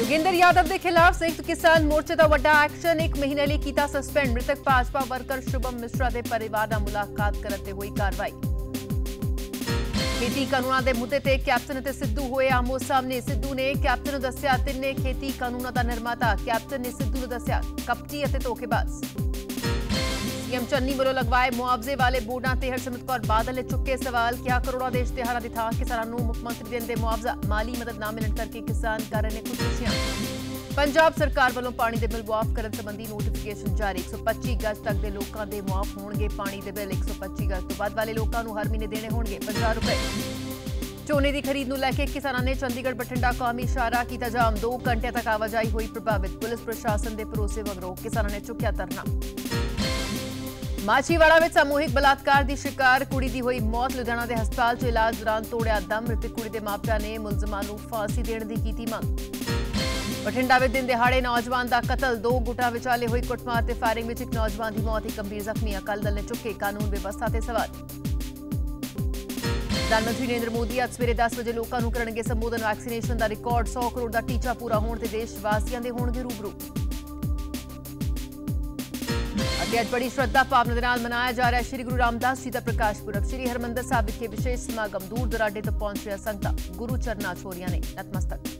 ਯੋਗਿੰਦਰ ਯਾਦਵ ਦੇ ਖਿਲਾਫ ਸੰਯੁਕਤ ਕਿਸਾਨ ਮੋਰਚੇ ਦਾ ਵੱਡਾ ਐਕਸ਼ਨ। ਇੱਕ ਮਹੀਨੇ ਲਈ ਕੀਤਾ ਸਸਪੈਂਡ। ਮ੍ਰਿਤਕ ਭਾਜਪਾ ਵਰਕਰ ਸ਼ੁਭਮ ਮਿਸ਼ਰਾ ਦੇ ਪਰਿਵਾਰ ਨਾਲ ਮੁਲਾਕਾਤ ਕਰਨ ਤੇ ਹੋਈ ਕਾਰਵਾਈ। ਖੇਤੀ ਕਾਨੂੰਨਾਂ ਦੇ ਮੁੱਦੇ ਤੇ ਕੈਪਟਨ ਅਤੇ ਸਿੱਧੂ ਹੋਏ ਆਮੋ ਸਾਹਮਣੇ। ਸਿੱਧੂ ਨੇ ਕੈਪਟਨ ਨੂੰ ਦੱਸਿਆ, ਤਿੰਨੇ ਖੇਤੀ ਕਾਨੂੰਨਾਂ ਦਾ ਨਿਰਮਾਤਾ। ਕੈਪਟਨ ਨੇ ਸਿੱਧੂ ਨੂੰ ਦੱਸਿਆ, ਕਪਟੀ ਅਤੇ ਧੋਖੇਬਾਜ਼। ਸੀਐਮ ਚੰਨੀ ਵੱਲੋਂ ਲਗਵਾਏ ਮੁਆਵਜ਼ੇ ਵਾਲੇ ਬੋਰਡਾਂ ਤੇ ਹਰਸਿਮਰਤ ਕੌਰ ਬਾਦਲ ਨੇ ਚੁੱਕੇ ਸਵਾਲ ਕਿਹਾ ਕਰੋੜਾਂ ਦੇ ਇਸ਼ਤਿਹਾਰਾਂ ਦੀ ਥਾਂ ਕਿਸਾਨਾਂ ਨੂੰ ਮੁੱਖ ਮੰਤਰੀ ਦਿੰਦੇ ਮੁਆਵਜ਼ਾ? ਮਾਲੀ ਮਦਦ ਨਾ ਮਿਲਣ ਕਰਕੇ ਕਿਸਾਨ ਕਰ ਰਹੇ ਨੇ ਖੁਦਕੁਸ਼ੀਆਂ। ਪੰਜਾਬ ਸਰਕਾਰ ਵੱਲੋਂ ਪਾਣੀ ਦੇ ਬਿੱਲ ਮੁਆਫ ਕਰਨ ਸੰਬੰਧੀ ਨੋਟੀਫਿਕੇਸ਼ਨ ਜਾਰੀ। 125 ਗਜ਼ ਤੱਕ ਦੇ ਲੋਕਾਂ ਦੇ ਮੁਆਫ ਹੋਣਗੇ ਪਾਣੀ ਦੇ ਬਿੱਲ। 125 ਗਜ਼ ਤੋਂ ਵੱਧ ਵਾਲੇ ਲੋਕਾਂ ਨੂੰ ਹਰ ਮਹੀਨੇ ਦੇਣੇ ਹੋਣਗੇ 50 ਰੁਪਏ। ਝੋਨੇ ਦੀ ਖਰੀਦ ਨੂੰ ਲੈ ਕੇ ਕਿਸਾਨਾਂ ਨੇ ਚੰਡੀਗੜ੍ਹ ਬਠਿੰਡਾ ਕੌਮੀ ਇਸ਼ਾਰਾ ਕੀਤਾ ਜਾਮ। 2 ਘੰਟੇ ਤੱਕ ਆਵਾਜਾਈ ਹੋਈ ਪ੍ਰਭਾਵਿਤ। ਪੁਲਿਸ, ਪ੍ਰਸ਼ਾਸਨ ਦੇ ਭਰੋਸੇ ਮਗਰੋਂ ਕਿਸਾਨਾਂ ਨੇ ਚੁੱਕਿਆ ਧਰਨਾ। ਮਾਛੀਵਾੜਾ ਵਿੱਚ ਸਮੂਹਿਕ ਬਲਾਤਕਾਰ ਦੀ ਸ਼ਿਕਾਰ ਕੁੜੀ ਦੀ ਹੋਈ ਮੌਤ। ਲੁਧਿਆਣਾ ਦੇ ਹਸਪਤਾਲ 'ਚ ਇਲਾਜ ਦੌਰਾਨ ਤੋੜਿਆ ਦਮ। ਮ੍ਰਿਤਕ ਕੁੜੀ ਦੇ ਮਾਪਿਆਂ ਨੇ ਮੁਲਜ਼ਮਾਂ ਨੂੰ ਫਾਂਸੀ ਦੇਣ ਦੀ ਕੀਤੀ ਮੰਗ। ਬਠਿੰਡਾ ਵਿੱਚ ਦਿਨ ਦਿਹਾੜੇ ਨੌਜਵਾਨ ਦਾ ਕਤਲ। ਦੋ ਗੁੱਟਾਂ ਵਿਚਾਲੇ ਹੋਈ ਕੁੱਟਮਾਰ ਤੇ ਫਾਇਰਿੰਗ ਵਿੱਚ ਇੱਕ ਨੌਜਵਾਨ ਦੀ ਮੌਤ। ਇੱਕ ਗੰਭੀਰ ਜ਼ਖਮੀ ਅਕਾਲੀ ਦਲ ਨੇ ਚੁੱਕੇ ਕਾਨੂੰਨ ਵਿਵਸਥਾ ਤੇ ਸਵਾਲ। ਪ੍ਰਧਾਨ ਮੰਤਰੀ ਨਰਿੰਦਰ ਮੋਦੀ ਅੱਜ ਸਵੇਰੇ 10 ਵਜੇ ਲੋਕਾਂ ਨੂੰ ਕਰਨਗੇ ਸੰਬੋਧਨ। ਵੈਕਸੀਨੇਸ਼ਨ ਦਾ ਰਿਕਾਰਡ। 100 ਕਰੋੜ ਦਾ ਟੀਚਾ ਪੂਰਾ ਹੋਣ ਤੇ ਦੇਸ਼ ਵਾਸੀਆਂ ਦੇ ਹੋਣਗੇ ਰੂਬਰੂ। ਅਤੇ ਅੱਜ ਬੜੀ ਸ਼ਰਧਾ ਭਾਵਨਾ ਦੇ ਨਾਲ ਮਨਾਇਆ ਜਾ ਰਿਹਾ ਸ਼੍ਰੀ ਗੁਰੂ ਰਾਮਦਾਸ ਜੀ ਦਾ ਪ੍ਰਕਾਸ਼ ਪੁਰਬ। ਸ਼੍ਰੀ ਹਰਮੰਦਰ ਸਾਹਿਬ ਵਿਖੇ ਵਿਸ਼ੇਸ਼ ਸਮਾਗਮ ਦੂਰ ਦਰਾਡੇ ਤੋਂ ਪਹੁੰਚ ਰਿਹਾ ਸੰਗਤਾਂ। ਗੁਰੂ ਚਰਨਾਂ ਛੋਰੀਆਂ ਨੇ। ਨਤਮਸਤਕ।